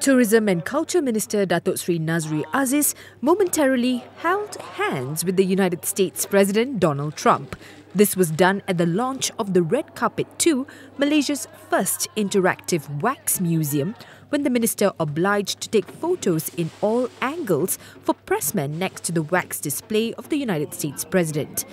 Tourism and Culture Minister Datuk Sri Nazri Aziz momentarily held hands with the United States President Donald Trump. This was done at the launch of the Red Carpet 2, Malaysia's first interactive wax museum, when the minister obliged to take photos in all angles for pressmen next to the wax display of the United States President.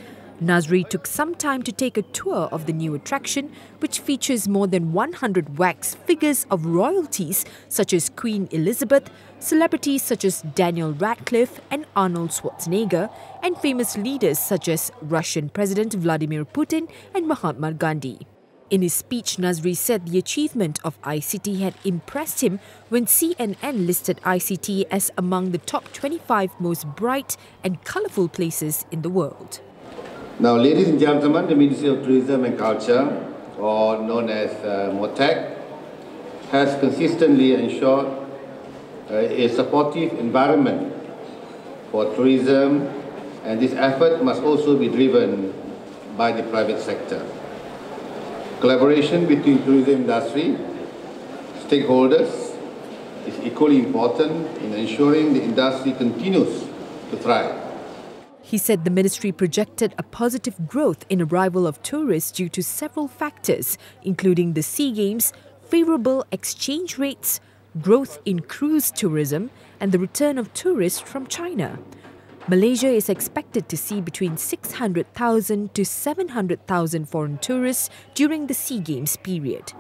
Nazri took some time to take a tour of the new attraction, which features more than 100 wax figures of royalties such as Queen Elizabeth, celebrities such as Daniel Radcliffe and Arnold Schwarzenegger, and famous leaders such as Russian President Vladimir Putin and Mahatma Gandhi. In his speech, Nazri said the achievement of i-City had impressed him when CNN listed i-City as among the top 25 most bright and colourful places in the world. Now, ladies and gentlemen, the Ministry of Tourism and Culture, or known as uh, MOTAC, has consistently ensured uh, a supportive environment for tourism, and this effort must also be driven by the private sector. Collaboration between tourism industry, stakeholders, is equally important in ensuring the industry continues to thrive. He said the ministry projected a positive growth in arrival of tourists due to several factors, including the SEA Games, favourable exchange rates, growth in cruise tourism, and the return of tourists from China. Malaysia is expected to see between 600,000 to 700,000 foreign tourists during the SEA Games period.